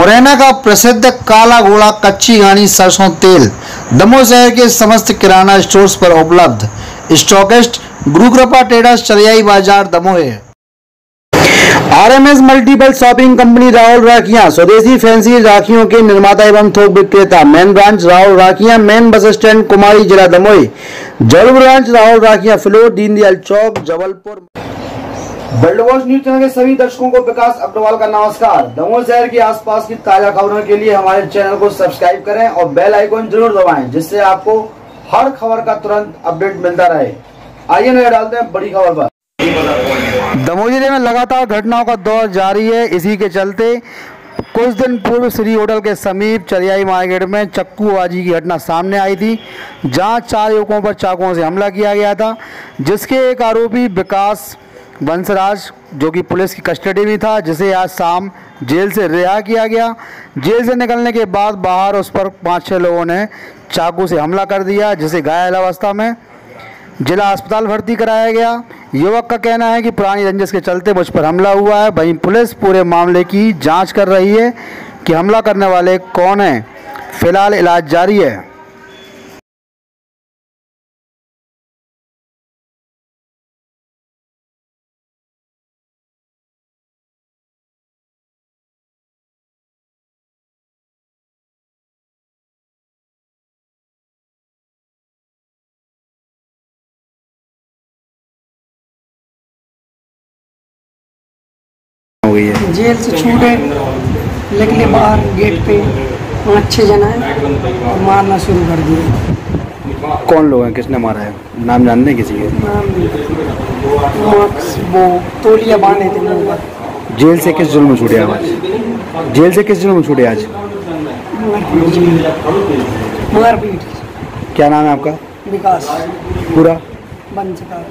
मुरैना का प्रसिद्ध काला घोड़ा कच्ची घानी सरसों तेल, दमोह शहर के समस्त किराना स्टोर्स पर उपलब्ध। स्टॉकिस्ट गुरु कृपा ट्रेडर्स चरियाई बाज़ार, दमोह है। RMS multiple shopping company Rahul Rakhiya, स्वदेशी फैंसी राखियों के निर्माता एवं थोक विक्रेता, main branch Rahul Rakhiya, main bus stand, कुमारी जिला दमोह। जल branch Rahul Rakhiya, floor, Deendayal Chowk, Jabalpur. World watch news channel के सभी दर्शकों को विकास अग्रवाल का नमस्कार। दमोह शहर के आसपास की ताज़ा खबरों के लिए हमारे चैनल को सब्सक्राइब करें और बेल आइकॉन ज़रूर दबाएँ, जिससे आपको हर खबर का तुरंत अपडेट मिलता रहे। आइए नज़र डालते हैं बड़ी खबर पर। दमोह ज़िले में लगातार घटनाओं का दौर जारी है। इसी के चलते कुछ दिन पूर्व श्री होटल के समीप चरियाई मार्केट में चक्कूबाजी की घटना सामने आई थी, जहाँ चार युवकों पर चाकुओं से हमला किया गया था, जिसके एक आरोपी विकास वंशराज, जो कि पुलिस की कस्टडी में था, जिसे आज शाम जेल से रिहा किया गया। जेल से निकलने के बाद बाहर उस पर पाँच छः लोगों ने चाकू से हमला कर दिया, जिसे घायल अवस्था में जिला अस्पताल भर्ती कराया गया। युवक का कहना है कि पुरानी रंजिश के चलते मुझ पर हमला हुआ है। वहीं पुलिस पूरे मामले की जाँच कर रही है कि हमला करने वाले कौन हैं। फ़िलहाल इलाज जारी है। जेल से छूटे निकले बाहर गेट पे पाँच छः जना है और मारना शुरू कर दिए। कौन लोग हैं? किसने मारा है? नाम जानते हैं किसी के? नाम वो तोलिया बांधे थे जेल से किस जुल्म छूटे आज? जेल से किस जुल्म छूटे आज? मारपीट क्या नाम है आपका? विकास। पूरा? बन चुका